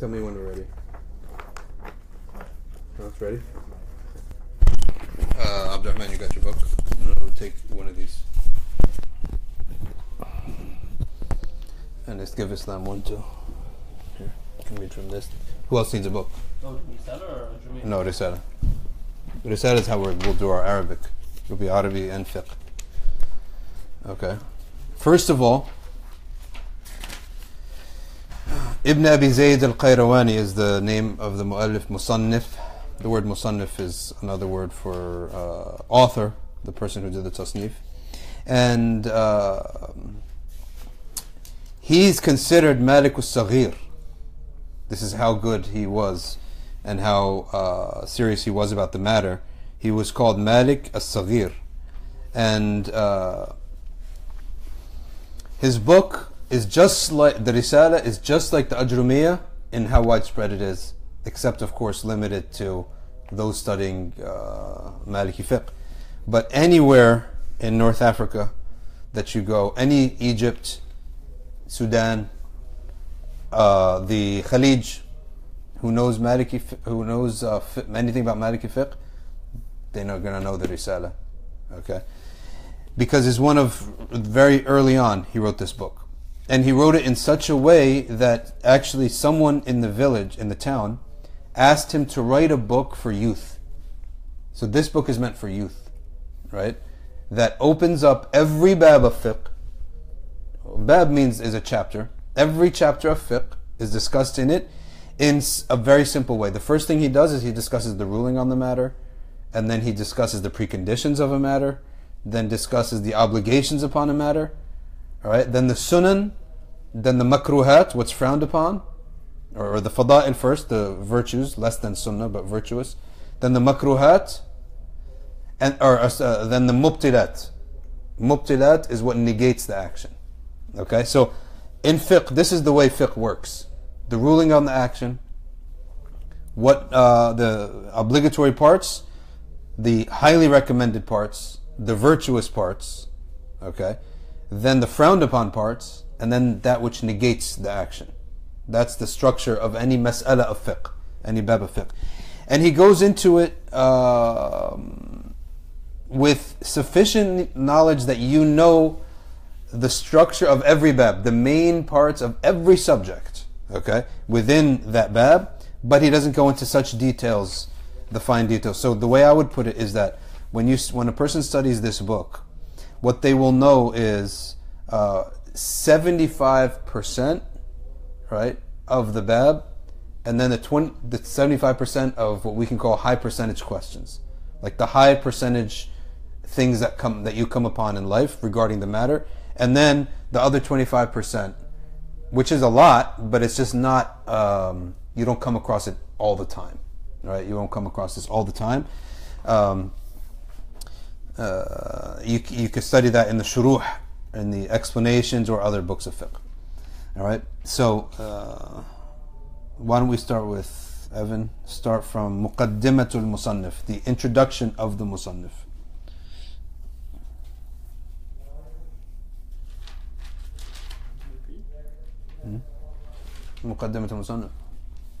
Tell me when we're ready. It's ready? Uh, Abdurrahman, you got your book? No, we'll take one of these. And let's give Islam one too. Here, you can read from this. Who else needs a book? Oh, Risala or Jamil? No, Risala. Risala is how we're, we'll do our Arabic. It'll be Arabic and fiqh. Okay. First of all, Ibn Abi Zayd al-Qayrawani is the name of the mu'allif musannif. The word musannif is another word for uh, author, the person who did the tasnif. And uh, he's considered Malik al-Saghir. This is how good he was and how uh, serious he was about the matter. He was called Malik al-Saghir. And uh, his book is just like the Risala is just like the Ajrumiyya in how widespread it is, except of course limited to those studying uh, Maliki fiqh. But anywhere in North Africa that you go, any Egypt, Sudan, uh, the Khalij, who knows Maliki, who knows uh, anything about Maliki fiqh, they're not going to know the Risala. Okay because it's one of very early on he wrote this book and he wrote it in such a way that actually someone in the village in the town asked him to write a book for youth. So this book is meant for youth right? That opens up every bab of fiqh. Bab means is a chapter. Every chapter of fiqh is discussed in it in a very simple way. The first thing he does is he discusses the ruling on the matter and then he discusses the preconditions of a matter then discusses the obligations upon a matter, all right? Then the sunan, then the makruhat, what's frowned upon, or, or the fada'il first, the virtues, less than sunnah but virtuous. Then the makruhat, and or uh, then the mubtilat. Mubtilat is what negates the action. Okay, so in fiqh, this is the way fiqh works: the ruling on the action, what uh, the obligatory parts, the highly recommended parts, the virtuous parts, okay, then the frowned upon parts, and then that which negates the action. That's the structure of any mas'ala of fiqh, any bab of fiqh. And he goes into it uh, with sufficient knowledge that you know the structure of every bab, the main parts of every subject, okay, within that bab, but he doesn't go into such details, the fine details. So the way I would put it is that when you when a person studies this book, what they will know is uh, 75%, right, of the BAB, and then the 20, the 75% of what we can call high percentage questions, like the high percentage things that come that you come upon in life regarding the matter, and then the other 25%, which is a lot, but it's just not um, you don't come across it all the time, right? You don't come across this all the time. Um, uh, you you can study that in the shuruh in the explanations or other books of fiqh. All right. So uh, why don't we start with Evan? Start from Muqaddimatul Musannif, the introduction of the Musannif. Muqaddimatul Musannif.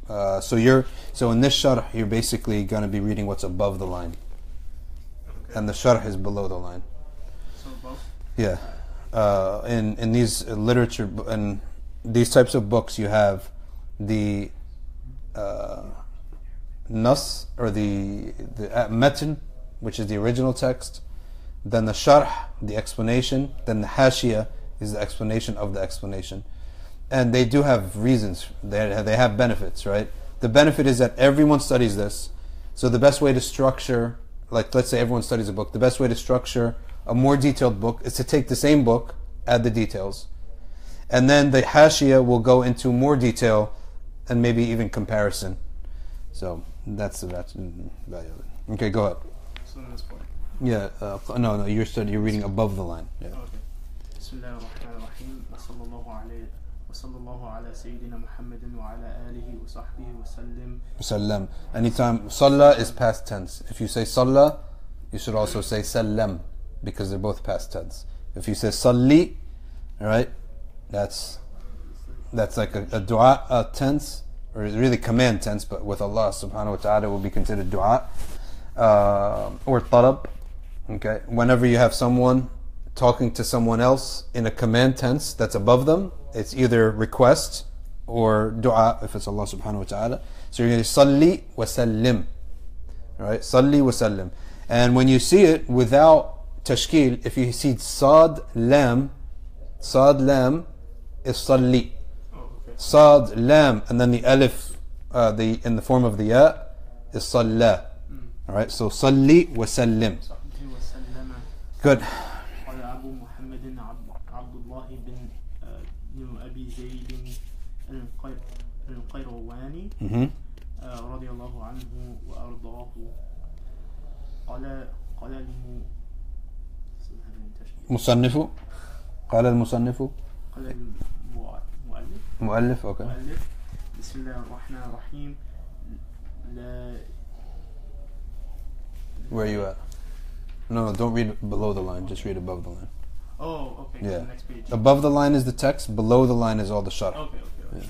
Uh, so you're so in this sharh you're basically going to be reading what's above the line, and the sharh is below the line. So above. Yeah. Uh, in in these literature and these types of books, you have the uh, or the the uh, matn, which is the original text, then the sharh, the explanation, then the hashia is the explanation of the explanation, and they do have reasons. They they have benefits, right? The benefit is that everyone studies this, so the best way to structure, like let's say everyone studies a book, the best way to structure a more detailed book is to take the same book, add the details, and then the hashia will go into more detail and maybe even comparison. So that's the that's mm, value of it. Okay, go ahead. So this point. Yeah, uh, no, no, you're studying, you're reading above the line. Yeah. Okay. بسم الله الرحمن الرحيم وصلى الله عليه وصلى الله على سيدنا محمد وعلى آله وصحبه وسلم Sallam. Anytime salla is past tense. If you say salla, you should also say sallam because they're both past tense. If you say salli, all right, that's that's like a, a dua a tense, or really command tense, but with Allah subhanahu wa ta'ala will be considered dua uh, or talab. Okay, whenever you have someone talking to someone else in a command tense that's above them, it's either request or dua if it's Allah subhanahu wa ta'ala. So you're going to salli wa sallim. Right? Salli wa sallim. And when you see it without tashkil, if you see sad lam, sad lam is salli. Oh, okay. Sad lam and then the alif uh, the in the form of the ya is salla. All right? So salli wa sallim. صحبه وسلم Good. قال أبو محمد عبد, عبد الله بن آه، بن أبي زيد القي- القيرواني hmm آه، رضي الله عنه وأرضاه قال قال لم مصنف قال المصنف قال المؤلف مؤلف okay مؤلف بسم الله الرحمن الرحيم لا where are you at no no don't read below the line just read above the line Oh, okay. Yeah. Next page. above the line is the text below the line is all the sharh Okay, okay, okay.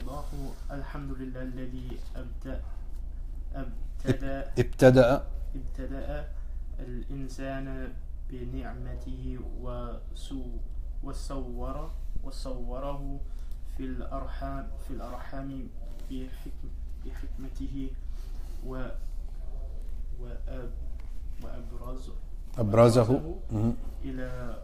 الله الحمد لله الذي أبدأ ابتدأ ابتدأ الإنسان بنعمته وسو وصور وصوره في الأرحام في الأرحام بحكم بحكمته و وأب وأبرز أبرزه. إلى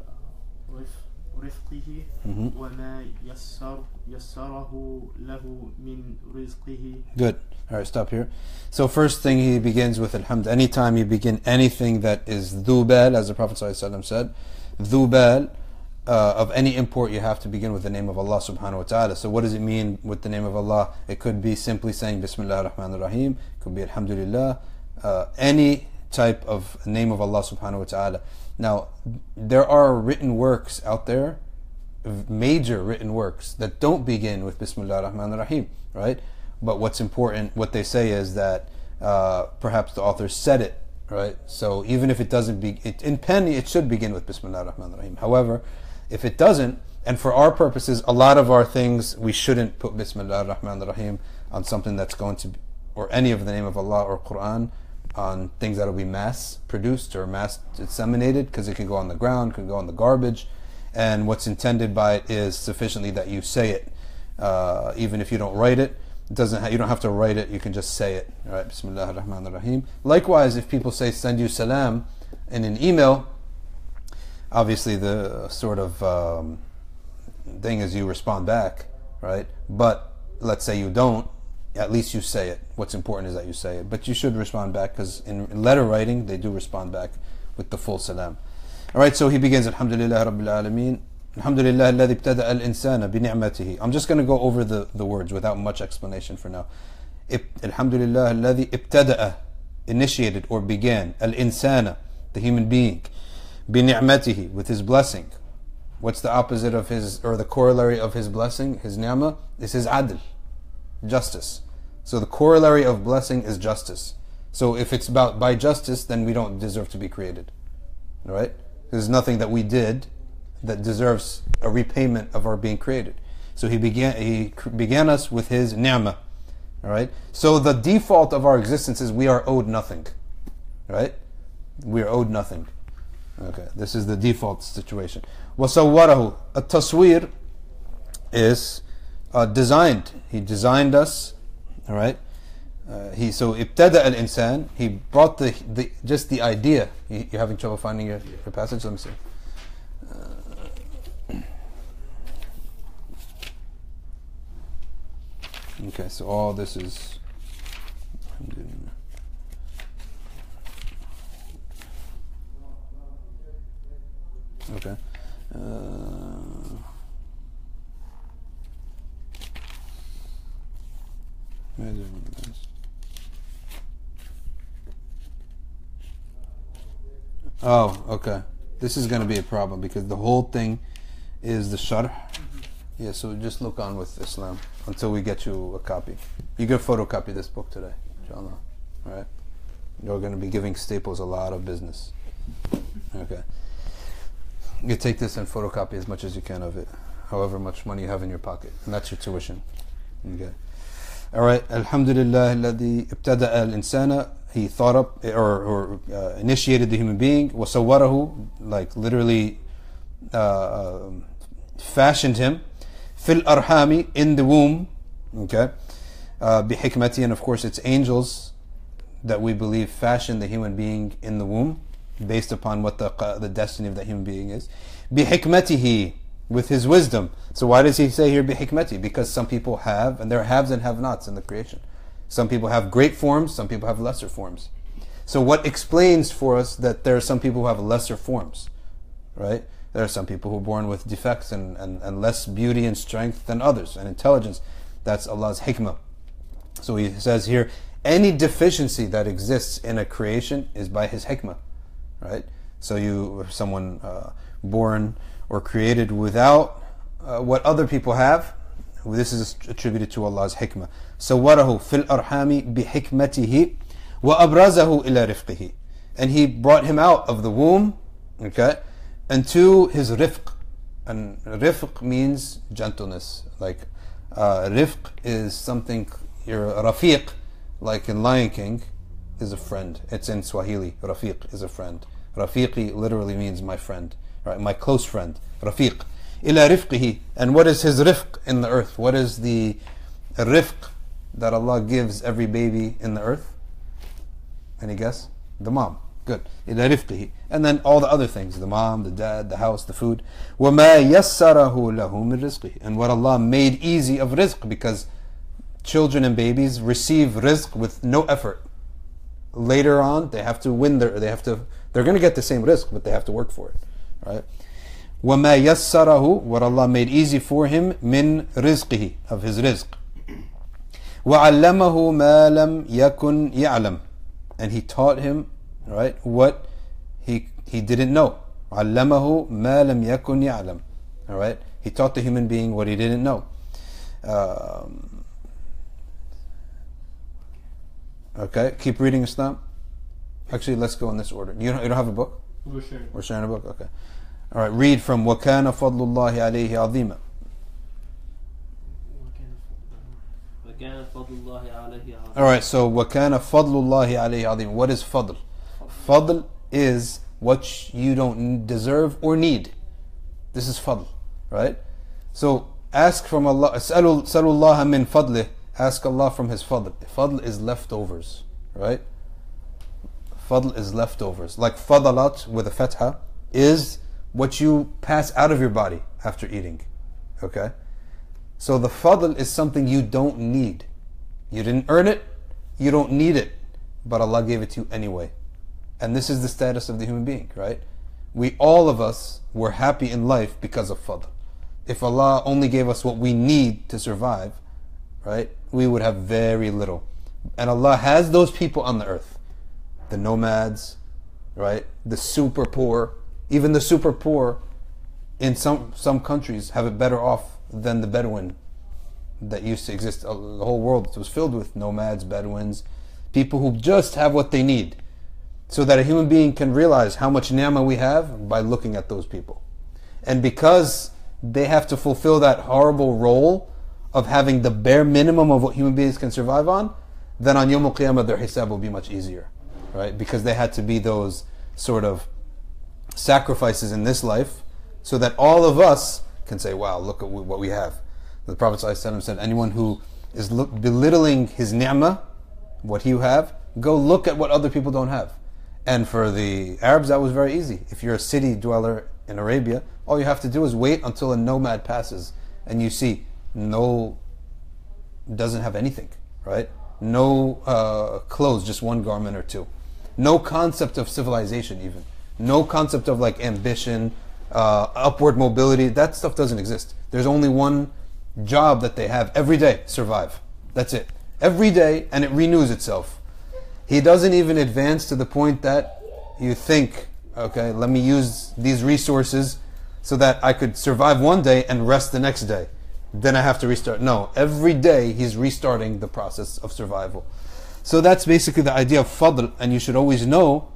رف رفقه mhm. وما يسر يسره له من رزقه Good. All right, stop here. So first thing he begins with alhamd. Anytime you begin anything that is dhubal, as the Prophet ﷺ said, dhubal uh, of any import, you have to begin with the name of Allah subhanahu wa ta'ala. So what does it mean with the name of Allah? It could be simply saying Bismillah ar-Rahman ar-Rahim. It could be Alhamdulillah. Uh, any type of name of Allah subhanahu wa ta'ala. Now, there are written works out there major written works that don't begin with Bismillah ar-Rahman ar-Rahim, right? But what's important, what they say is that uh, perhaps the author said it, right? So even if it doesn't be, it, in pen it should begin with Bismillah ar-Rahman ar-Rahim. However, if it doesn't, and for our purposes, a lot of our things we shouldn't put Bismillah ar-Rahman ar-Rahim on something that's going to, be, or any of the name of Allah or Quran on things that'll be mass produced or mass disseminated because it can go on the ground, can go on the garbage, and what's intended by it is sufficiently that you say it, uh, even if you don't write it. It doesn't. Ha- you don't have to write it. You can just say it. Right. Bismillah ar-Rahman ar-Rahim. Likewise, if people say send you salam in an email, obviously the sort of um, thing is you respond back, right? But let's say you don't, at least you say it. What's important is that you say it. But you should respond back because in letter writing they do respond back with the full salam. All right, so he begins, Alhamdulillah Rabbil Alameen. Alhamdulillah alladhi ibtada al-insana bi. I'm just going to go over the, the words without much explanation for now. Alhamdulillah alladhi ibtada'a, initiated or began, al-insana, the human being, bi with his blessing. What's the opposite of his, or the corollary of his blessing, his ni'mah? This is adl, justice. So the corollary of blessing is justice. So if it's about by justice, then we don't deserve to be created. All right? There's nothing that we did that deserves a repayment of our being created. So he began he cr- began us with his ni'mah. All right? So the default of our existence is we are owed nothing. Right? We are owed nothing. Okay, this is the default situation. وصوره التصوير is uh, designed. He designed us. all right. Uh, he so ibtada al insan. He brought the, the just the idea. You, are having trouble finding your, your passage. Let me see. Uh, okay, so all this is. Okay. Uh, where is it? Oh, okay. This is going to be a problem because the whole thing is the sharh. Mm-hmm. Yeah, so just look on with Islam until we get you a copy. You can photocopy this book today, inshallah. All right? You're going to be giving Staples a lot of business. Okay. You take this and photocopy as much as you can of it, however much money you have in your pocket, and that's your tuition. Okay. All right. Alhamdulillah الذي ابتدأ الإنسان he thought up or, or uh, initiated the human being وصوره like literally uh, fashioned him fil arhami in the womb okay uh, bihikmati and of course it's angels that we believe fashioned the human being in the womb based upon what the, the destiny of that human being is bihikmatihi with his wisdom. So why does he say here bihikmati because some people have and there are haves and have nots in the creation. Some people have great forms some people have lesser forms. So what explains for us that there are some people who have lesser forms right? There are some people who are born with defects and, and, and less beauty and strength than others and intelligence. That's allah's hikmah. So he says here, any deficiency that exists in a creation is by his hikmah, right? So you, someone uh, born or created without uh, what other people have, this is attributed to Allah's hikmah. صوره في الأرحام بحكمته وأبرزه إلى رفقه. And he brought him out of the womb, okay, and to his rifq. And rifq means gentleness. Like uh, rifq is something your rafiq, like in Lion King, is a friend. It's in Swahili. Rafiq is a friend. Rafiqi literally means my friend, right? My close friend. Rafiq. Ila rifqihi. And what is his rifq in the earth? What is the rifq that Allah gives every baby in the earth? Any guess? The mom. Good. Ila rifqihi. And then all the other things, the mom, the dad, the house, the food. وَمَا يَسَّرَهُ لَهُ مِنْ رِزْقِهِ And what Allah made easy of rizq because children and babies receive rizq with no effort. Later on, they have to win their, they have to, they're going to get the same rizq, but they have to work for it, right? وَمَا يَسَّرَهُ What Allah made easy for him min rizqihi, of his rizq. وَعَلَّمَهُ مَا لَمْ يَكُنْ يَعْلَمْ And he taught him, right, what he, he didn't know. عَلَّمَهُ مَا لَمْ يَكُنْ يَعْلَمْ All right? He taught the human being what he didn't know. Um, Okay, keep reading Islam. Actually, let's go in this order. You don't, you don't have a book? We're sharing. We're sharing a book. Okay. All right. Read from Wakana Fadlullahi alayhi azima. All right. So Wakana Fadlullahi alayhi azima. What is fadl? Fadl is what you don't deserve or need. This is fadl, right? So ask from Allah. Salul Salullah min Fadli. Ask Allah from His fadl. Fadl is leftovers, right? Fadl is leftovers. Like fadalat with a fatha is what you pass out of your body after eating. Okay? So the fadl is something you don't need. You didn't earn it, you don't need it, but Allah gave it to you anyway. And this is the status of the human being, right? We all of us were happy in life because of fadl. If Allah only gave us what we need to survive, right, we would have very little. And Allah has those people on the earth the nomads, right, the super poor. Even the super poor in some, some countries have it better off than the Bedouin that used to exist. Uh, The whole world was filled with nomads, Bedouins, people who just have what they need. So that a human being can realize how much ni'mah we have by looking at those people. And because they have to fulfill that horrible role of having the bare minimum of what human beings can survive on, then on Yom Qiyamah their hisab will be much easier, right? Because they had to be those sort of sacrifices in this life, so that all of us can say, "Wow, look at what we have." The Prophet ﷺ said, "Anyone who is belittling his ni'mah, what you have, go look at what other people don't have." And for the Arabs, that was very easy. If you're a city dweller in Arabia, all you have to do is wait until a nomad passes, and you see no doesn't have anything, right? No uh, clothes, just one garment or two. No concept of civilization, even. No concept of like ambition, uh, upward mobility. That stuff doesn't exist. There's only one job that they have every day survive. That's it. Every day, and it renews itself. He doesn't even advance to the point that you think, okay, let me use these resources so that I could survive one day and rest the next day then I have to restart. No, every day he's restarting the process of survival. So that's basically the idea of fadl, and you should always know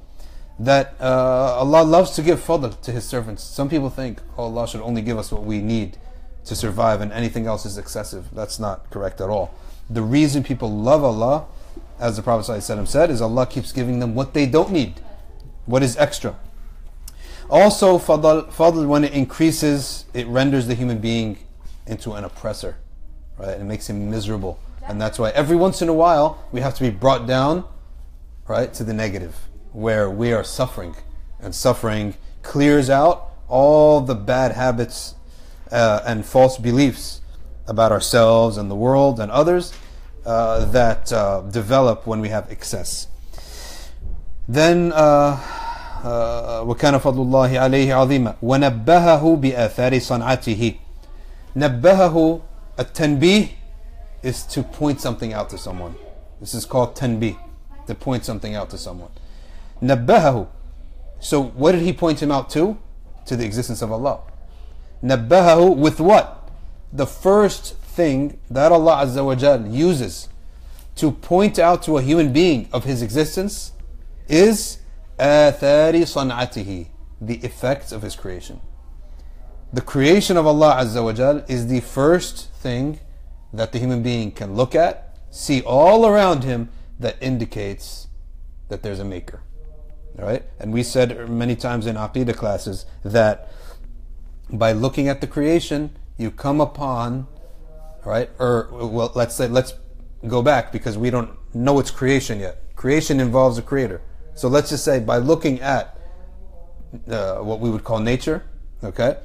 that uh, Allah loves to give fadl to His servants. Some people think, oh, Allah should only give us what we need to survive, and anything else is excessive. That's not correct at all. the reason people love Allah, as the Prophet ﷺ said, is Allah keeps giving them what they don't need, what is extra. Also, fadl, fadl when it increases, it renders the human being into an oppressor, right? It makes him miserable. And that's why every once in a while we have to be brought down, right, to the negative, where we are suffering. And suffering clears out all the bad habits uh, and false beliefs about ourselves and the world and others uh, that uh, develop when we have excess. Then, uh, uh, وكان فضل الله عليه عظيما ونبهه بآثار صنعته نبهه التنبيه is to point something out to someone. This is called tanbih, to point something out to someone. Nabbahahu. So what did he point him out to? To the existence of Allah. Nabbahahu with what? The first thing that Allah Azza wa Jal uses to point out to a human being of his existence is athari san'atihi, the effects of his creation. The creation of Allah Azza wa Jal is the first thing that the human being can look at, see all around him that indicates that there's a maker. All right? And we said many times in Aqidah classes that by looking at the creation, you come upon, right? Or, well, let's say, let's go back because we don't know it's creation yet. Creation involves a creator. So let's just say by looking at uh, what we would call nature, okay?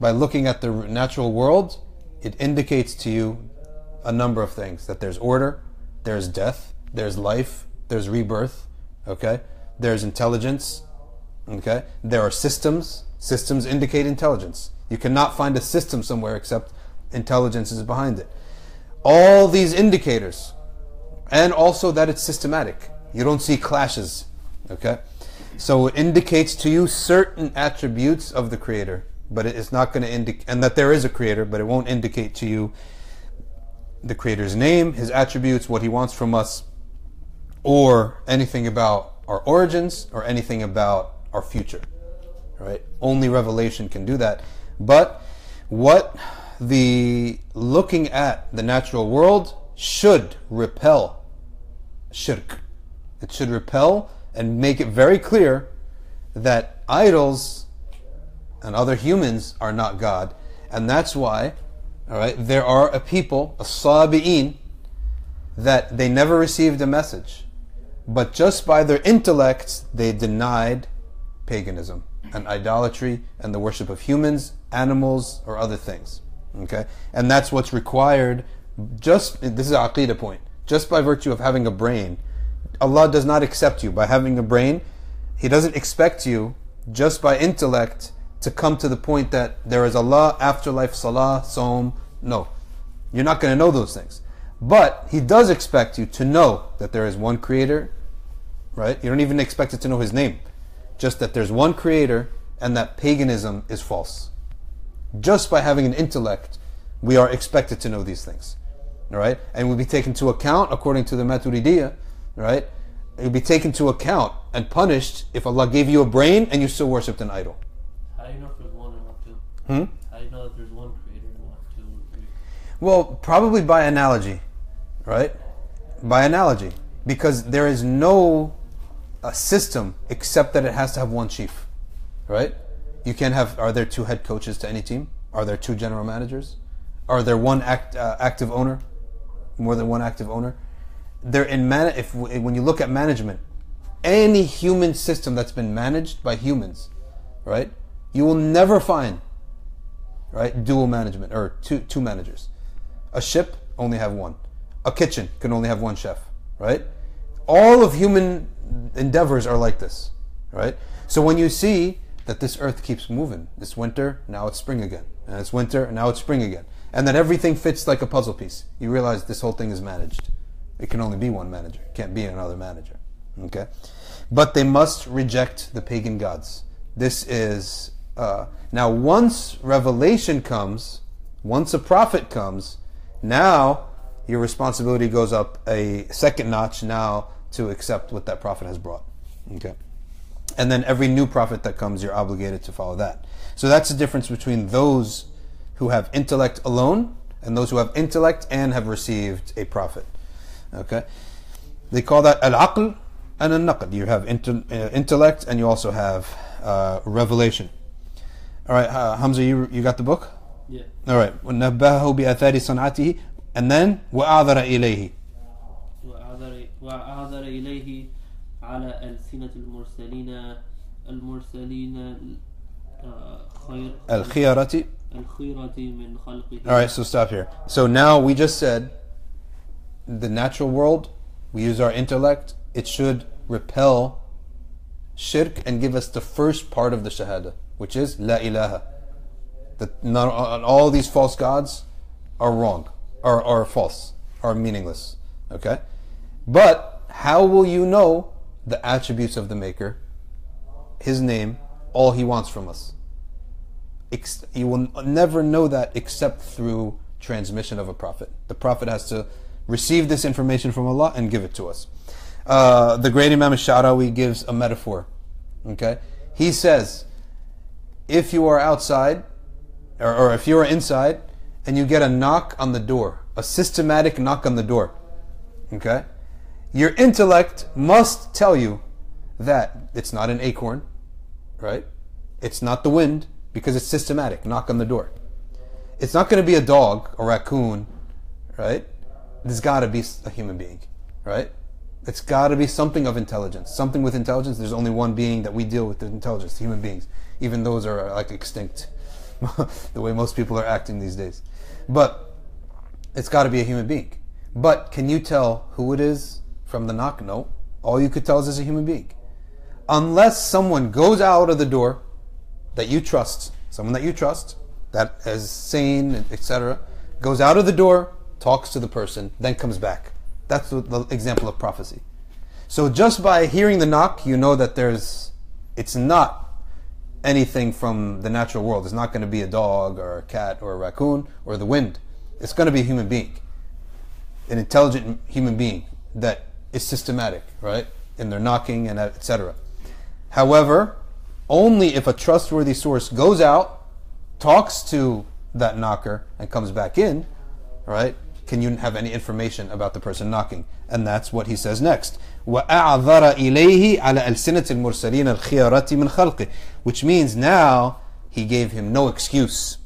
By looking at the natural world, it indicates to you a number of things that there's order, there's death, there's life, there's rebirth, okay? There's intelligence, okay? There are systems. Systems indicate intelligence. You cannot find a system somewhere except intelligence is behind it. All these indicators, and also that it's systematic. You don't see clashes, okay? So it indicates to you certain attributes of the Creator, but it is not going to indicate, and that there is a Creator, but it won't indicate to you the Creator's name, His attributes, what He wants from us, or anything about our origins or anything about our future. Right? Only revelation can do that. But what the looking at the natural world should repel shirk. It should repel and make it very clear that idols and other humans are not God. And that's why, all right, there are a people, a sabi'in, that they never received a message. But just by their intellects, they denied paganism and idolatry and the worship of humans, animals, or other things. Okay? And that's what's required just this is an aqidah point. Just by virtue of having a brain, Allah does not accept you by having a brain. He doesn't expect you just by intellect to come to the point that there is Allah, afterlife, salah, som. No. You're not going to know those things. But He does expect you to know that there is one creator, right? You don't even expect it to know His name. Just that there's one creator and that paganism is false. Just by having an intellect, we are expected to know these things. All right? And we'll be taken to account according to the Maturidiyya, right? Will be taken to account and punished if Allah gave you a brain and you still worshipped an idol. How do you know if there's one or not two? Hmm? How do you know that there's one creator and not two or three? Well, probably by analogy, right? By analogy. Because there is no uh, system except that it has to have one chief, right? You can't have, are there two head coaches to any team? Are there two general managers? Are there one act, uh, active owner? More than one active owner? They're in man- if when you look at management, any human system that's been managed by humans, right? You will never find right? Dual management or two two managers. A ship only have one. A kitchen can only have one chef, right? All of human endeavors are like this, right? So when you see that this earth keeps moving, this winter, now it's spring again, and it's winter, and now it's spring again, and that everything fits like a puzzle piece, you realize this whole thing is managed. It can only be one manager, it can't be another manager, okay? But they must reject the pagan gods. This is uh, now once revelation comes, once a prophet comes, now your responsibility goes up a second notch now to accept what that prophet has brought. Okay. And then every new prophet that comes, you're obligated to follow that. So that's the difference between those who have intellect alone and those who have intellect and have received a prophet. Okay? They call that al-aql and al-naql. You have inter- uh, intellect and you also have uh, revelation. All right, uh, Hamza, you, you got the book? Yeah. All right. وَنَبَّهَهُ بِأَثَارِ صَنْعَتِهِ And then وَأَعْذَرَ إِلَيْهِ وأعذر, وأعذر إليه على ألسنة المرسلين المرسلين آه، خير الخيارة الخيرة من خلقه All right, so stop here. So now we just said the natural world, we use our intellect, it should repel shirk and give us the first part of the shahada, which is la ilaha. That not, all these false gods are wrong, are, are false, are meaningless. Okay? But how will you know the attributes of the Maker, His name, all He wants from us? you will never know that except through transmission of a prophet. The prophet has to receive this information from Allah and give it to us. Uh, the great Imam Sha'rawi gives a metaphor. Okay, he says, if you are outside, or, or if you are inside, and you get a knock on the door, a systematic knock on the door. Okay, your intellect must tell you that it's not an acorn, right? It's not the wind because it's systematic. Knock on the door. It's not going to be a dog, a raccoon, right? There's got to be a human being, right? It's got to be something of intelligence. Something with intelligence. There's only one being that we deal with intelligence, human beings. Even those are uh, like extinct, the way most people are acting these days. But it's got to be a human being. But can you tell who it is from the knock? No. All you could tell is it's a human being. Unless someone goes out of the door that you trust, someone that you trust, that is sane, etc., goes out of the door, talks to the person, then comes back. That's the, example of prophecy. So just by hearing the knock, you know that there's, it's not anything from the natural world. It's not going to be a dog or a cat or a raccoon or the wind. It's going to be a human being, an intelligent human being that is systematic, right? In their knocking and etc. However, only if a trustworthy source goes out, talks to that knocker, and comes back in, right? Can you have any information about the person knocking? And that's what he says next. وَأَعْذَرَ إِلَيْهِ عَلَى أَلْسِنَةِ الْمُرْسَلِينَ الْخِيَرَةِ مِنْ خَلْقِهِ Which means now he gave him no excuse.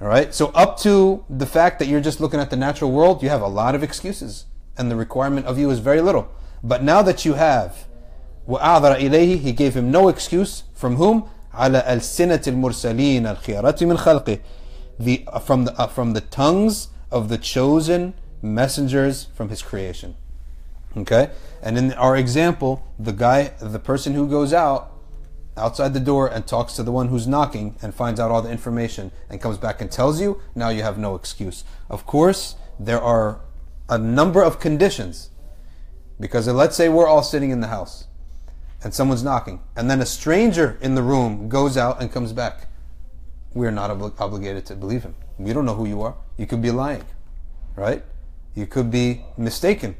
Alright? So up to the fact that you're just looking at the natural world, you have a lot of excuses. And the requirement of you is very little. But now that you have وأعذر إليه he gave him no excuse from whom على ألسنة المرسلين الخيارة من خلقه the, from, the, uh, from the tongues of the chosen messengers from his creation. Okay? And in our example the guy the person who goes out outside the door and talks to the one who's knocking and finds out all the information and comes back and tells you now you have no excuse. Of course there are a number of conditions. Because let's say we're all sitting in the house and someone's knocking, and then a stranger in the room goes out and comes back, we're not obli- obligated to believe him. We don't know who you are. You could be lying, right? You could be mistaken.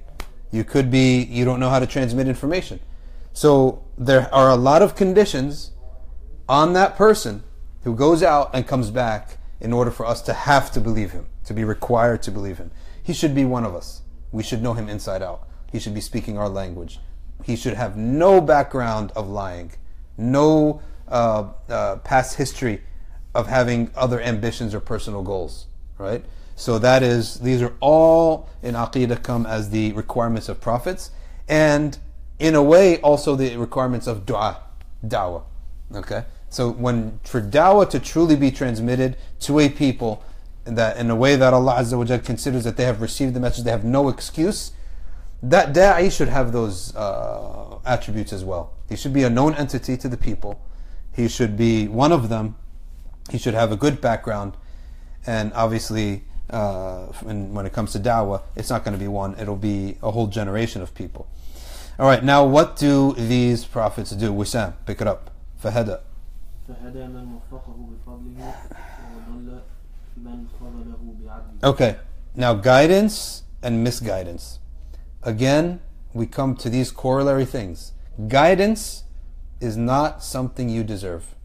You could be, you don't know how to transmit information. So there are a lot of conditions on that person who goes out and comes back in order for us to have to believe him, to be required to believe him. He should be one of us. We should know him inside out. He should be speaking our language he should have no background of lying, no uh, uh, past history of having other ambitions or personal goals, right? So that is, these are all in Aqidah come as the requirements of prophets, and in a way also the requirements of dua, da'wah. Okay? So when for da'wah to truly be transmitted to a people, that in a way that Allah Azza wa considers that they have received the message, they have no excuse, that da'i should have those uh, attributes as well. He should be a known entity to the people. He should be one of them he should have a good background, and obviously, uh, when, when it comes to dawa, it's not going to be one; it'll be a whole generation of people. All right, now what do these prophets do? Wissam, pick it up. Fahada. Okay, now guidance and misguidance. Again, we come to these corollary things. Guidance is not something you deserve,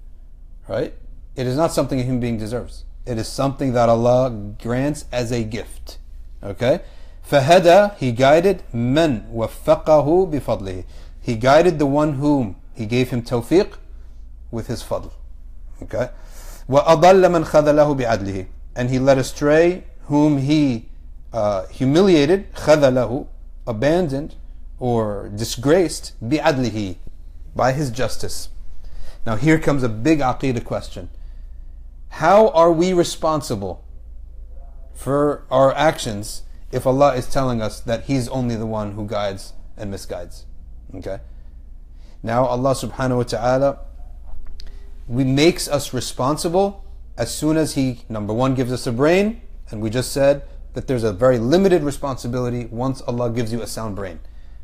right? It is not something a human being deserves. It is something that Allah grants as a gift. Okay? فهدى he guided من وفقه بفضله he guided the one whom he gave him tawfiq with his fadl okay وأضل من خذله بعدله and he led astray whom he uh, humiliated خذله abandoned or disgraced بعدله by his justice now here comes a big aqidah question how are we responsible for our actions if Allah is telling us that He's only the one who guides and misguides. Okay? Now Allah subhanahu wa ta'ala we makes us responsible as soon as He number one gives us a brain, and we just said that there's a very limited responsibility once Allah gives you a sound brain.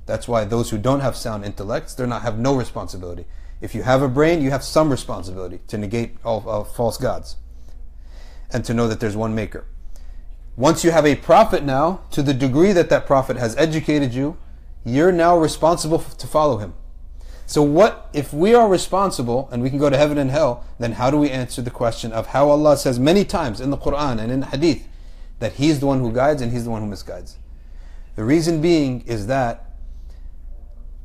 That's why those who don't have sound intellects, they're not have no responsibility. If you have a brain, you have some responsibility to negate all uh, false gods and to know that there's one maker. Once you have a prophet now, to the degree that that prophet has educated you, you're now responsible to follow him. So what if we are responsible and we can go to heaven and hell, then how do we answer the question of how Allah says many times in the Quran and in the Hadith that He's the one who guides and He's the one who misguides? The reason being is that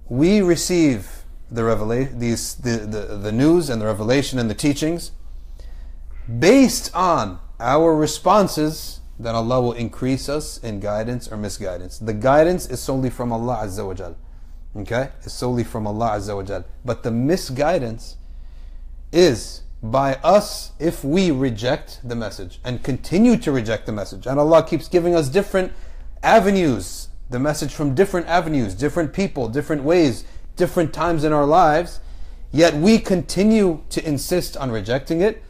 we receive the revelation, these, the, the, the news and the revelation and the teachings based on our responses then Allah will increase us in guidance or misguidance. The guidance is solely from Allah Azza wa Jal. Okay? It's solely from Allah Azza wa Jal. But the misguidance is by us if we reject the message and continue to reject the message. And Allah keeps giving us different avenues, the message from different avenues, different people, different ways, different times in our lives, yet we continue to insist on rejecting it,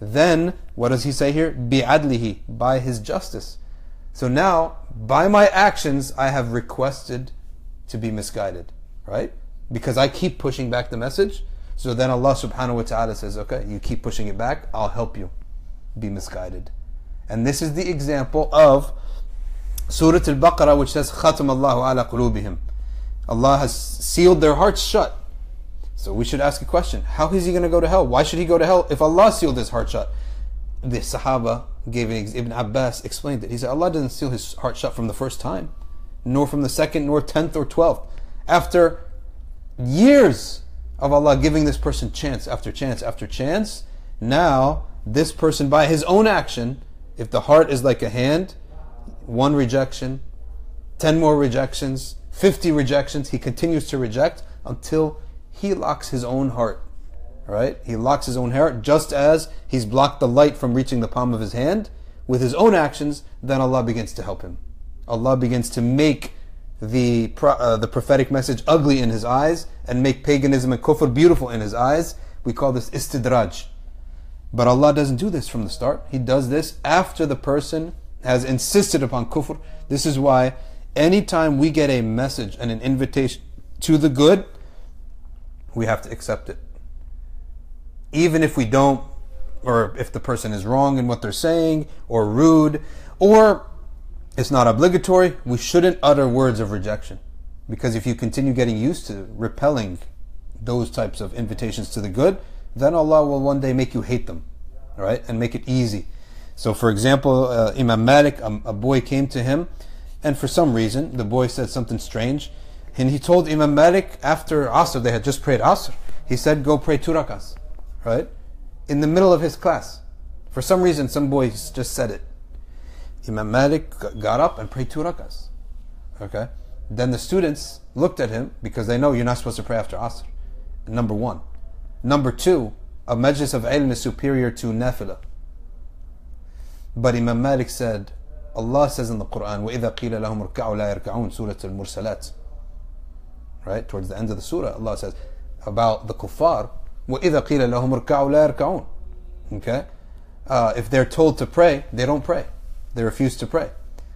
then what does he say here? Bi'adlihi, by his justice. So now, by my actions, I have requested to be misguided, right? Because I keep pushing back the message. So then Allah subhanahu wa ta'ala says, okay, you keep pushing it back, I'll help you be misguided. And this is the example of Surah Al Baqarah, which says, Khatam Allahu ala qulubihim. Allah has sealed their hearts shut. So we should ask a question. How is he going to go to hell? Why should he go to hell if Allah sealed his heart shut? The Sahaba gave Ibn Abbas explained it. He said, Allah didn't seal his heart shut from the first time, nor from the second, nor tenth or twelfth. After years of Allah giving this person chance after chance after chance, now this person by his own action, if the heart is like a hand, one rejection, ten more rejections, fifty rejections, he continues to reject until he locks his own heart. Right? He locks his own heart just as he's blocked the light from reaching the palm of his hand with his own actions, then Allah begins to help him. Allah begins to make the uh, the prophetic message ugly in his eyes and make paganism and kufr beautiful in his eyes. We call this istidraj. But Allah doesn't do this from the start. He does this after the person has insisted upon kufr. This is why anytime we get a message and an invitation to the good, we have to accept it. Even if we don't, or if the person is wrong in what they're saying, or rude, or it's not obligatory, we shouldn't utter words of rejection. Because if you continue getting used to repelling those types of invitations to the good, then Allah will one day make you hate them, right? And make it easy. So, for example, uh, Imam Malik, a, a boy came to him, and for some reason, the boy said something strange, and he told Imam Malik after Asr, they had just prayed Asr, he said, go pray two rakas, right? In the middle of his class. For some reason, some boy just said it. Imam Malik got up and prayed two rakas. Okay? Then the students looked at him because they know you're not supposed to pray after Asr. Number one. Number two, a majlis of ilm is superior to nafila. But Imam Malik said, Allah says in the Quran, وَإِذَا قِيلَ لَهُمْ ارْكَعُوا لَا يَرْكَعُونَ Surah Al-Mursalat right? Towards the end of the surah, Allah says about the kuffar, وَإِذَا قِيلَ لَهُمْ ارْكَعُوا لَا يَرْكَعُونَ Okay? Uh, if they're told to pray, they don't pray. They refuse to pray.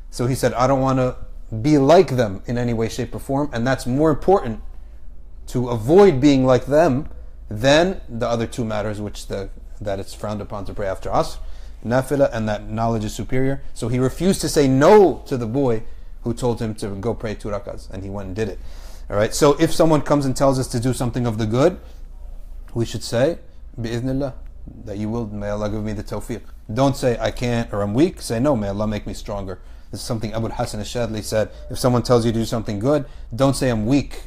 So he said, I don't want to be like them in any way, shape, or form, and that's more important to avoid being like them than the other two matters, which the that it's frowned upon to pray after Asr, nafila, and that knowledge is superior. So he refused to say no to the boy who told him to go pray two rakas, and he went and did it. All right. So if someone comes and tells us to do something of the good, we should say, "Bi'idhnillah." that you will. May Allah give me the tawfiq. Don't say I can't or I'm weak. Say no. May Allah make me stronger. This is something Abu Hassan al-Shadhili said. If someone tells you to do something good, don't say I'm weak.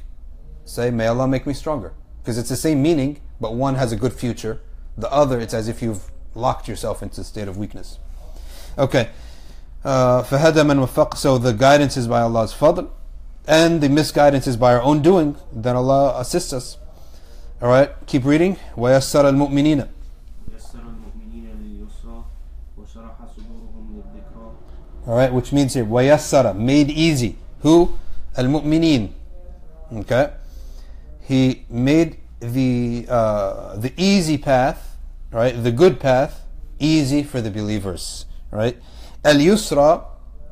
Say May Allah make me stronger. Because it's the same meaning, but one has a good future. The other, it's as if you've locked yourself into a state of weakness. Okay. Uh, فَهَدَى مَنْ وَفَقْ So the guidance is by Allah's fadl, and the misguidance is by our own doing. Then Allah assists us. All right, keep reading. وَيَسَّرَ الْمُؤْمِنِينَ يسر المؤمنين لليسرى وشرح صدورهم للذكرى All right, which means here وَيَسَّرَ made easy. Who? Al-mu'minin. Okay, he made the uh, the easy path, right? The good path, easy for the believers, right? Al-yusra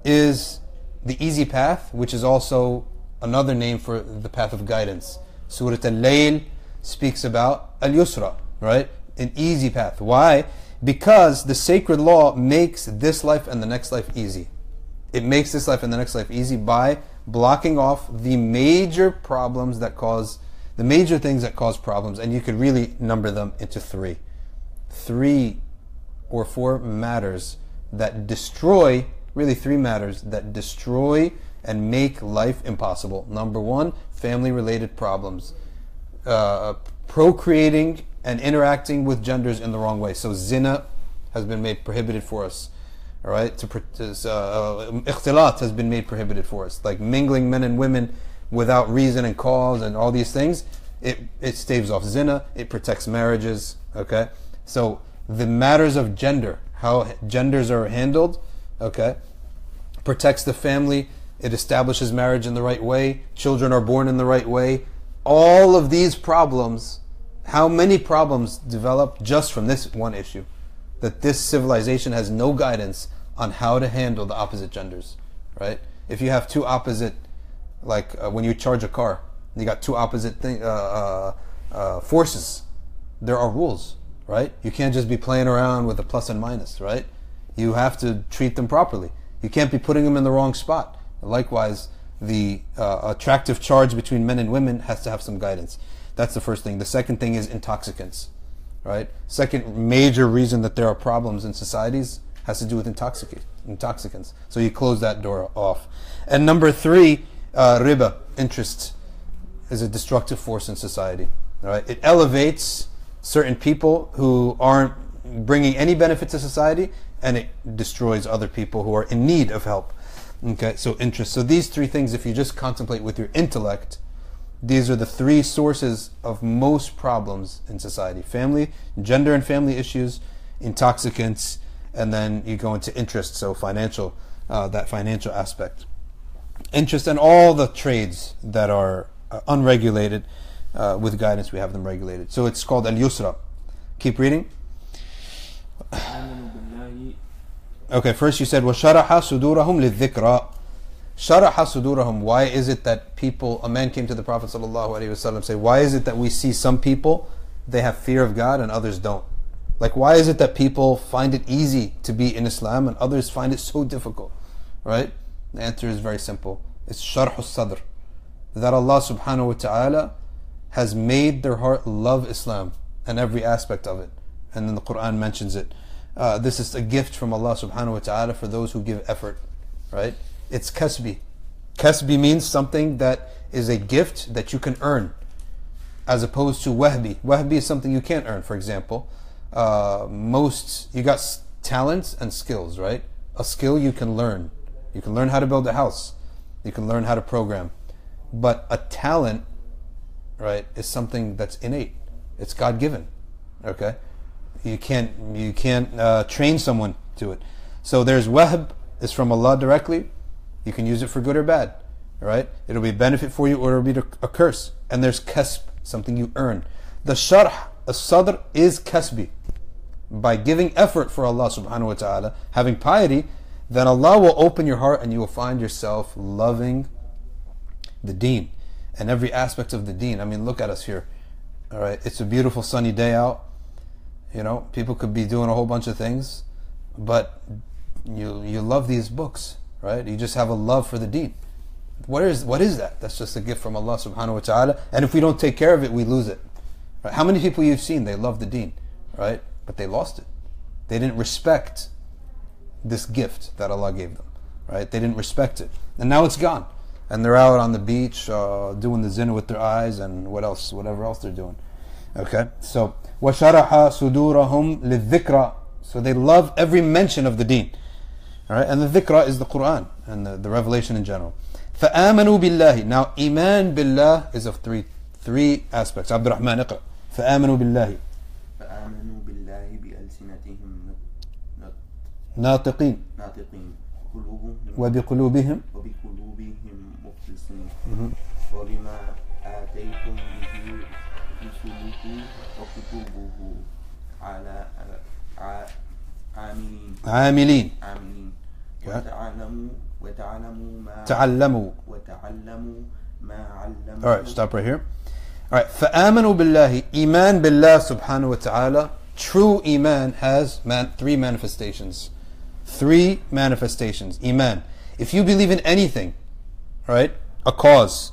is the easy path, which is also another name for the path of guidance. Surah Al-Layl speaks about Al-yusra, right? An easy path. Why? Because the sacred law makes this life and the next life easy. It makes this life and the next life easy by blocking off the major problems that cause the major things that cause problems, and you could really number them into three. Three or four matters that destroy, really three matters that destroy and make life impossible. Number one, family related problems. Uh, procreating and interacting with genders in the wrong way. So zina has been made prohibited for us. All right, to, uh, ikhtilat has been made prohibited for us, like mingling men and women without reason and cause and all these things. It it staves off zina. It protects marriages. Okay, so the matters of gender, how genders are handled, okay, protects the family. It establishes marriage in the right way. Children are born in the right way. All of these problems, how many problems develop just from this one issue? That this civilization has no guidance on how to handle the opposite genders, right? If you have two opposite, like uh, when you charge a car, you got two opposite thing, uh, uh, uh, forces. There are rules, right? You can't just be playing around with the plus and minus, right? You have to treat them properly. You can't be putting them in the wrong spot. Likewise, the uh, attractive charge between men and women has to have some guidance. That's the first thing. The second thing is intoxicants, right? Second major reason that there are problems in societies has to do with intoxic- intoxicants. So you close that door off. And number three, uh, riba, interest, is a destructive force in society. Right? It elevates certain people who aren't bringing any benefit to society, and it destroys other people who are in need of help. Okay, so interest. So these three things, if you just contemplate with your intellect, these are the three sources of most problems in society: family, gender and family issues, intoxicants, and then you go into interest. So financial, uh, that financial aspect, interest, and all the trades that are uh, unregulated Uh, with guidance, we have them regulated. So it's called al yusra. Keep reading. آمنوا بالله Okay, first you said وَشَرَحَ صُدُورَهُمْ لِلذِّكْرَى شَرَحَ صُدُورَهُم Why is it that people, a man came to the Prophet ﷺ say, why is it that we see some people, they have fear of God and others don't? Like why is it that people find it easy to be in Islam and others find it so difficult? Right? The answer is very simple. It's شرح الصدر. That Allah subhanahu wa ta'ala has made their heart love Islam and every aspect of it. And then the Quran mentions it. Uh, this is a gift from Allah subhanahu wa ta'ala for those who give effort. Right? It's kasbi. Kasbi means something that is a gift that you can earn. As opposed to wahbi. Wahbi is something you can't earn, for example. Uh, most, you got talents and skills, right? A skill you can learn. You can learn how to build a house. You can learn how to program. But a talent, right, is something that's innate. It's God given. Okay? You can't you can't uh, train someone to it. So there's wahb is from Allah directly. You can use it for good or bad. Right? It'll be a benefit for you or it'll be a curse. And there's kasb, something you earn. The sharh, as-sadr is kasbi. By giving effort for Allah subhanahu wa ta'ala, having piety, then Allah will open your heart and you will find yourself loving the deen and every aspect of the deen. I mean, look at us here. All right, it's a beautiful sunny day out. You know, people could be doing a whole bunch of things, but you you love these books, right? You just have a love for the deen. What is what is that? That's just a gift from Allah subhanahu wa ta'ala. And if we don't take care of it, we lose it. Right? How many people you've seen they love the deen, right? but they lost it. They didn't respect this gift that Allah gave them, right? They didn't respect it, and now it's gone And they're out on the beach uh, doing the zina with their eyes and what else, whatever else they're doing. Okay, so وَشَرَحَ صُدُورَهُمْ لِلذِّكْرَ So they love every mention of the deen. All right, and the dhikra is the Quran and the, the revelation in general. فآمنوا بالله. Now, iman billah is of three three aspects. عبد الرحمن اقرأ. فآمنوا بالله. فآمنوا بالله بألسنتهم نط- ناطقين ناطقين قلوبهم وبقلوبهم وبقلوبهم مخلصين وبما آتيتم به رسله وكتبه على ع- عاملين عاملين عاملين Okay. وتعلموا وتعلموا ما تعلموا وتعلموا ما علموا All right, stop right here. All right, فآمنوا بالله إيمان بالله سبحانه وتعالى True iman has man, three manifestations. Three manifestations. Iman. If you believe in anything, right, a cause,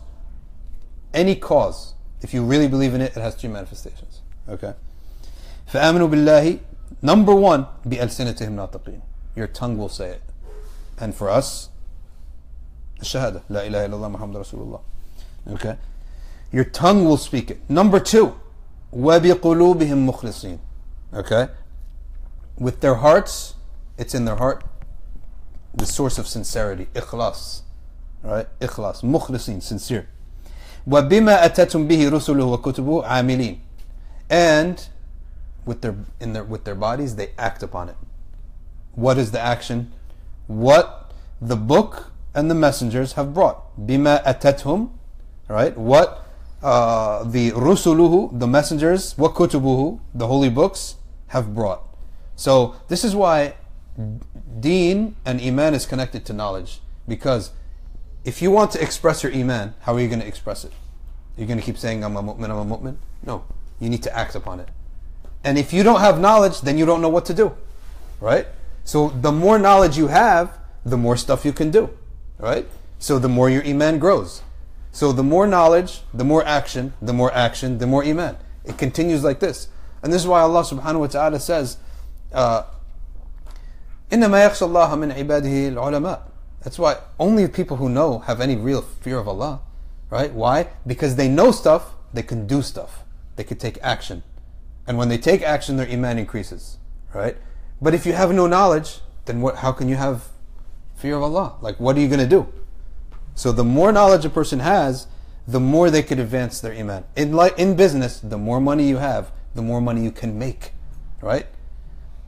any cause, if you really believe in it, it has three manifestations. Okay. فآمنوا بالله Number one, بألسنتهم ناطقين. Your tongue will say it. And for us, الشهادة لا إله إلا الله محمد رسول الله Okay? Your tongue will speak it. Number two, وَبِقُلُوبِهِمْ مُخْلِصِينَ Okay? With their hearts, it's in their heart, the source of sincerity. إخلاص. Right? إخلاص. مخلصين, sincere. وَبِمَا أَتَتُمْ بِهِ رُسُلُهُ وَكُتُبُهُ عَامِلِينَ And with their, in their, with their bodies, they act upon it. What is the action? What the book and the messengers have brought. Bima atathum, right? What uh, the rusuluhu, the messengers, what kutubuhu, the holy books, have brought. So this is why deen and iman is connected to knowledge. Because if you want to express your iman, how are you going to express it? You're going to keep saying, I'm a mu'min, I'm a mu'min? No. You need to act upon it. And if you don't have knowledge, then you don't know what to do. Right? So the more knowledge you have, the more stuff you can do. Right? So the more your iman grows. So the more knowledge, the more action, the more action, the more iman. It continues like this. And this is why Allah subhanahu wa ta'ala says, uh, إنما يخشى الله من عباده العلماء. that's why only people who know have any real fear of Allah. Right? Why? Because they know stuff, they can do stuff. They can take action. And when they take action, their iman increases. Right? But if you have no knowledge, then what, how can you have fear of Allah? Like, what are you going to do? So the more knowledge a person has, the more they could advance their iman. In like in business, the more money you have, the more money you can make. Right?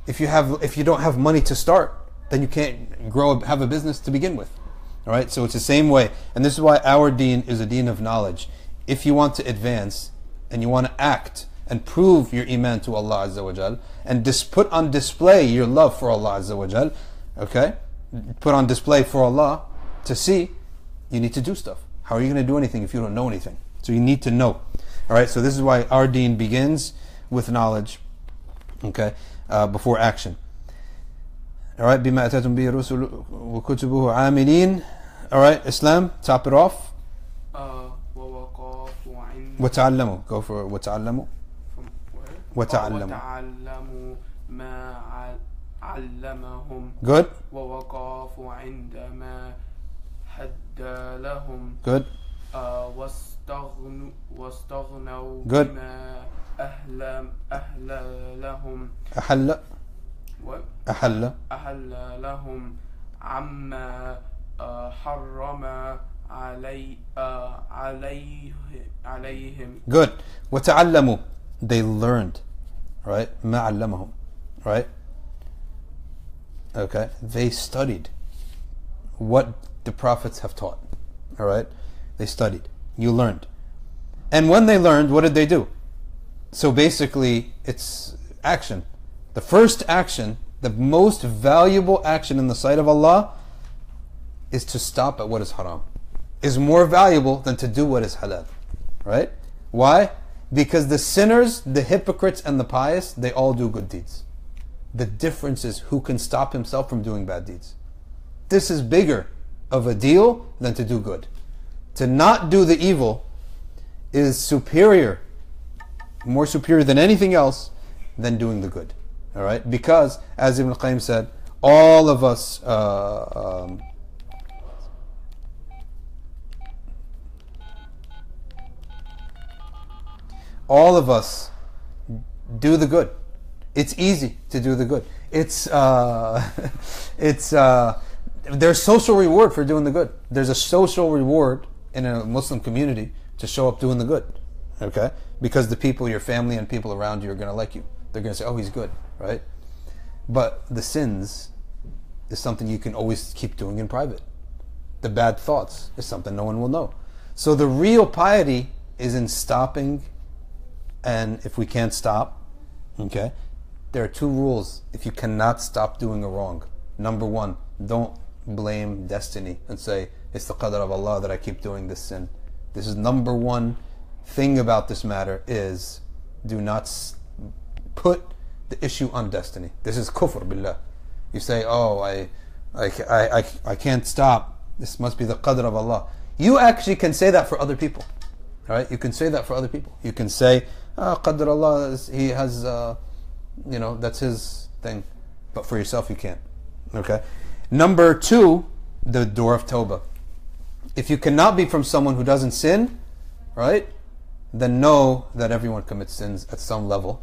If you have if you don't have money to start, then you can't grow have a business to begin with. All right? So it's the same way. And this is why our deen is a deen of knowledge. If you want to advance and you want to act and prove your iman to Allah Azza wa and dis- put on display your love for Allah Azza wa okay? Put on display for Allah to see, you need to do stuff. How are you going to do anything if you don't know anything? So you need to know. All right, so this is why our deen begins with knowledge, okay, uh, before action. All right, بما أتتم به رسل وكتبه عاملين. All right, Islam, top it off. Uh, عند وتعلموا. Go for وتعلموا. وتعلموا. وتعلموا ما عل- علمهم Good, ووقافوا عندما حد لهم good, آه، واستغنوا واستغنوا Good. بما أهل أهل لهم أحل و- أحل أهل لهم عما آه، حرم علي آه، عليه عليهم Good. وتعلموا. They learned. Right? ما علمهم. Right? Okay. They studied what the prophets have taught. All right? They studied. You learned. And when they learned, what did they do? So basically, it's action. The first action, the most valuable action in the sight of Allah, is to stop at what is haram. Is more valuable than to do what is halal. Right? Why? Because the sinners, the hypocrites, and the pious, they all do good deeds. The difference is who can stop himself from doing bad deeds. This is bigger of a deal than to do good. To not do the evil is superior, more superior than anything else than doing the good. All right, because as Ibn Qayyim said, all of us. Uh, um, all of us do the good. It's easy to do the good. It's uh, it's uh, there's social reward for doing the good. There's a social reward in a Muslim community to show up doing the good. Okay, because the people, your family, and people around you are going to like you. They're going to say, "Oh, he's good," right? But the sins is something you can always keep doing in private. The bad thoughts is something no one will know. So the real piety is in stopping, and if we can't stop, okay, there are two rules if you cannot stop doing a wrong. Number one, don't blame destiny and say, it's the qadr of Allah that I keep doing this sin. This is number one thing about this matter is do not put the issue on destiny. This is kufr billah. You say, oh, I, I, I, I, can't stop. This must be the qadr of Allah. You actually can say that for other people. Right? You can say that for other people. You can say, ah, qadr Allah, He has, uh, you know, that's His thing. But for yourself, you can't. Okay? Number two, the door of Tawbah. If you cannot be from someone who doesn't sin, right? Then know that everyone commits sins at some level.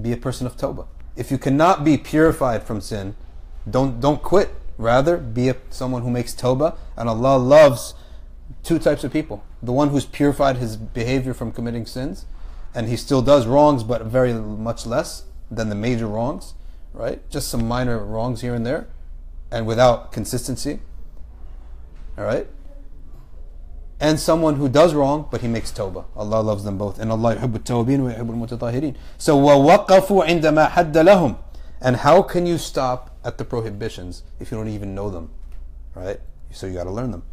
Be a person of Tawbah. If you cannot be purified from sin, don't don't quit. Rather, be a, someone who makes Tawbah. And Allah loves two types of people: the one who's purified his behavior from committing sins, and he still does wrongs, but very much less than the major wrongs, right? Just some minor wrongs here and there, and without consistency. All right And someone who does wrong, but he makes tawbah. Allah loves them both. And Allah يحب التوابين ويحب المتطهرين. So وَوَقَفُوا عِندَمَا حَدَّ لَهُم And how can you stop at the prohibitions if you don't even know them? Right? So you got to learn them.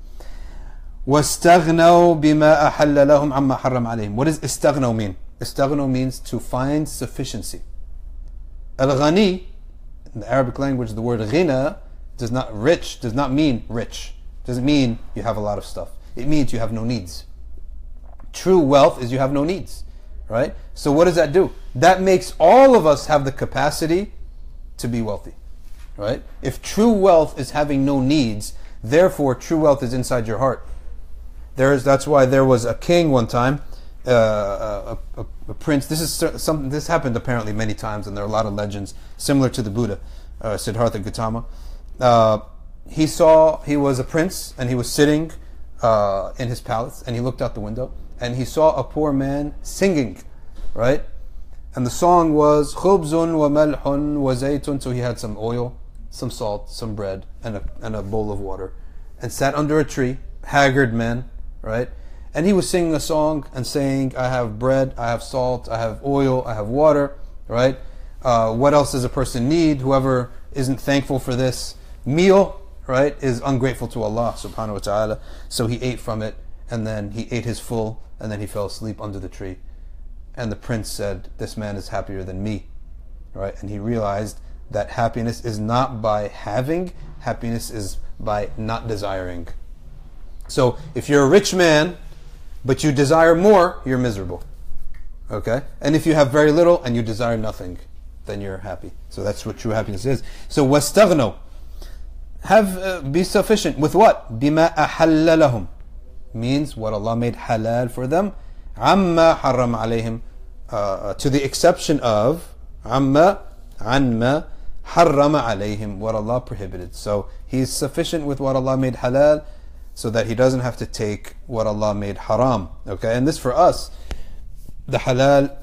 وَاسْتَغْنَوْا بِمَا أَحَلَّ لَهُمْ عَمَّا حَرَّمَ عَلَيْهِمْ What does استغنوا mean? استغنوا means to find sufficiency. Al-ghani, in the Arabic language, the word ghina does not rich does not mean rich. Doesn't mean you have a lot of stuff. It means you have no needs. True wealth is you have no needs, right? So what does that do? That makes all of us have the capacity to be wealthy, right? If true wealth is having no needs, therefore true wealth is inside your heart. There is that's why there was a king one time, uh, a, a, a prince. This is something. This happened apparently many times, and there are a lot of legends similar to the Buddha, uh, Siddhartha Gautama. Uh, he saw he was a prince, and he was sitting uh, in his palace, and he looked out the window, and he saw a poor man singing, right? And the song was khubzun wa malhun wa zaytun. So he had some oil, some salt, some bread, and a, and a bowl of water, and sat under a tree, haggard man, right? And he was singing a song and saying, I have bread, I have salt, I have oil, I have water, right? Uh, what else does a person need? Whoever isn't thankful for this meal, right, is ungrateful to Allah subhanahu wa ta'ala. So he ate from it, and then he ate his full, and then he fell asleep under the tree. And the prince said, This man is happier than me. Right? And he realized that happiness is not by having, happiness is by not desiring. So if you're a rich man, but you desire more, you're miserable. Okay? And if you have very little and you desire nothing, then you're happy. So that's what true happiness is. So wastaghnu. Have uh, be sufficient with what? Bima ahalla lahum. Means what Allah made halal for them. Amma haram alayhim. Uh, to the exception of amma anma harrama alayhim. What Allah prohibited. So He's sufficient with what Allah made halal so that he doesn't have to take what Allah made haram. Okay, and this for us, the halal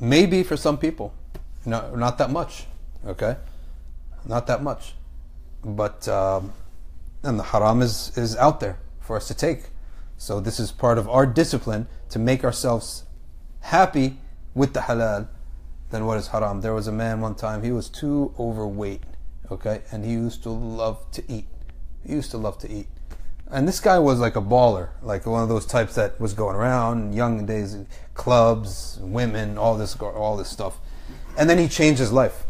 may be for some people, no, not that much. Okay, not that much, but um, and the haram is is out there for us to take. So this is part of our discipline to make ourselves happy with the halal than what is haram. There was a man one time; he was too overweight. Okay, and he used to love to eat. He used to love to eat and this guy was like a baller, like one of those types that was going around young days, clubs, women, all this, all this stuff. And then he changed his life,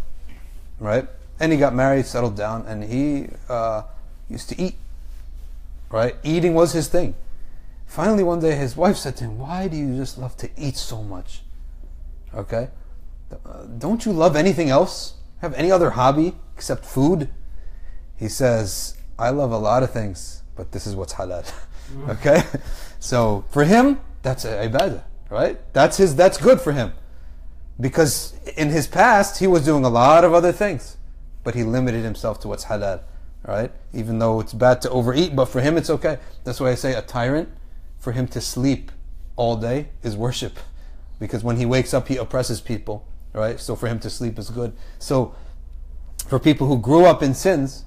right? And he got married, settled down, and he uh, used to eat, right? Eating was his thing. Finally, one day, his wife said to him, "Why do you just love to eat so much?" Okay, Uh, don't you love anything else? Have any other hobby except food? He says, I love a lot of things, but this is what's halal. okay? So for him, that's a ibadah, right? That's his that's good for him. Because in his past he was doing a lot of other things, but he limited himself to what's halal. Right? Even though it's bad to overeat, but for him it's okay. That's why I say a tyrant, for him to sleep all day is worship. Because when he wakes up he oppresses people. Right? So for him to sleep is good. So for people who grew up in sins,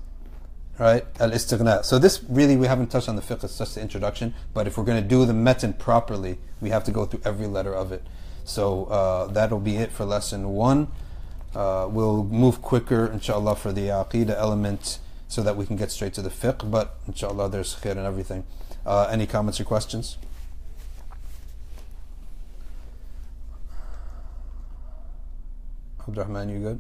right? Al istighna. So this really we haven't touched on the fiqh. It's just the introduction. But if we're going to do the metin properly, we have to go through every letter of it. So uh, that'll be it for lesson one. Uh, we'll move quicker, inshallah, for the aqidah element so that we can get straight to the fiqh. But inshallah, there's khair and everything. Uh, any comments or questions? Abdurrahman, you good?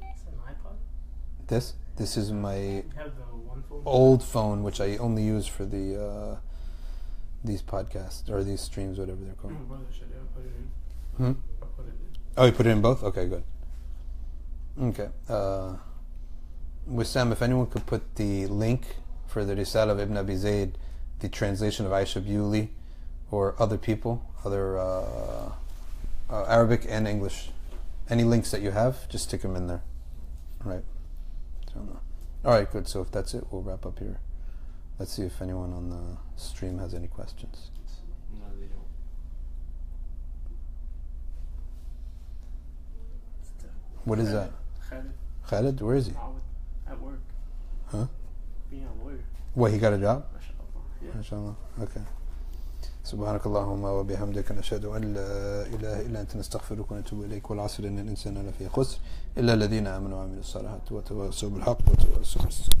It's an iPod. This? This is my You have the one phone. old phone, which I only use for the uh, these podcasts or these streams, whatever they're called. Oh, brother, should put it in? Hmm? I'll put it in. Oh, you put it in both? Okay, good. Okay. Uh, Wissam, if anyone could put the link for the Risala of Ibn Abi Zayd, the translation of Aisha Bewley, or other people, other uh, uh, Arabic and English, any links that you have, just stick them in there. Right. So, all right, good. So if that's it, we'll wrap up here. Let's see if anyone on the stream has any questions. No, they don't. What is that? Khalid, Khalid, where is he? Awad, at work. Huh? Being a lawyer. What, he got a job? MashaAllah. Yeah. ما شاء الله اوكي سبحانك اللهم وبحمدك نشهد ان لا اله الا انت نستغفرك ونتوب اليك والعصر ان الانسان لفي خسر الا الذين امنوا وعملوا الصالحات وتواصوا بالحق وتواصوا بالصبر